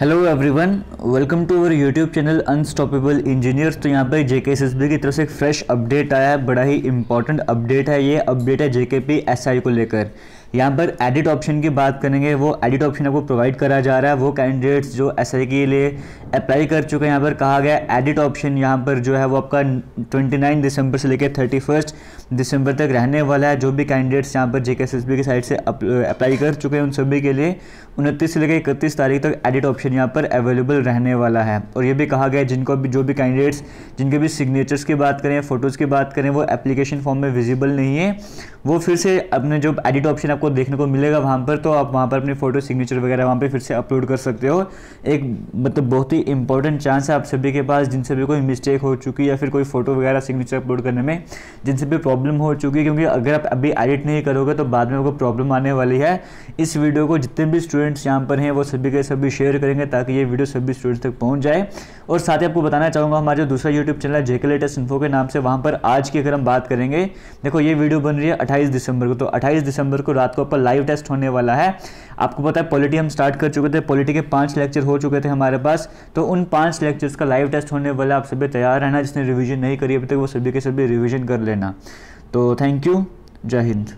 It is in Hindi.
Hello everyone welcome to our YouTube channel unstoppable engineers तो यहाँ पर जे के की तरफ़ से एक फ्रेश अपडेट आया है, बड़ा ही इंपॉर्टेंट अपडेट है ये। अपडेट है जे के पी एस को लेकर। यहाँ पर एडिट ऑप्शन की बात करेंगे, वो एडिट ऑप्शन आपको प्रोवाइड करा जा रहा है। वो कैंडिडेट्स जो एस के लिए अप्लाई कर चुके हैं, यहाँ पर कहा गया एडिट ऑप्शन यहाँ पर जो है वो आपका 29 दिसंबर से लेकर 31 दिसंबर तक रहने वाला है। जो भी कैंडिडेट्स यहाँ पर जे के की साइड से अप्लाई कर चुके हैं उन सभी के लिए, उनतीस से लेकर इकतीस तारीख तक एडिट ऑप्शन यहाँ पर अवेलेबल रहने वाला है। और ये भी कहा गया जिनको भी, जो भी कैंडिडेट्स जिनके भी सिग्नेचर्स की बात करें फ़ोटोज़ की बात करें, वो एप्लीकेशन फॉर्म में विजिबल नहीं है। वो फिर से अपने जो एडिट ऑप्शन आपको देखने को मिलेगा वहाँ पर तो आप वहाँ पर अपनी फ़ोटो सिग्नेचर वगैरह वहाँ पर फिर से अपलोड कर सकते हो। एक मतलब बहुत ही इंपॉर्टेंट चांस है आप सभी के पास जिनसे भी कोई मिस्टेक हो चुकी या फिर कोई फ़ोटो वगैरह सिग्नेचर अपलोड करने में जिनसे भी प्रॉब्लम हो चुकी है, क्योंकि अगर आप अभी एडिट नहीं करोगे तो बाद में आपको प्रॉब्लम आने वाली है। इस वीडियो को जितने भी स्टूडेंट्स यहाँ पर हैं, वो सभी के सभी शेयर करेंगे ताकि ये वीडियो सभी स्टूडेंट्स तक पहुँच जाए। और साथ ही आपको बताना चाहूँगा, हमारा जो दूसरा यूट्यूब चैनल है जेके लेटेस्ट इन्फो के नाम से, वहाँ पर आज की अगर हम बात करेंगे, देखो ये वीडियो बन रही है अट्ठाईस दिसंबर को तो अट्ठाईस दिसंबर को रात को ऊपर लाइव टेस्ट होने वाला है। आपको पता है पॉलिटी हम स्टार्ट कर चुके थे पॉलिटी के पाँच लेक्चर हो चुके थे हमारे पास। तो उन पाँच लेक्चर्स का लाइव टेस्ट होने वाला, आप सभी तैयार रहना, जिसने रिविजन नहीं करी अभी तक, वो सभी के सभी रिविजन कर लेना। तो थैंक यू जय हिंद।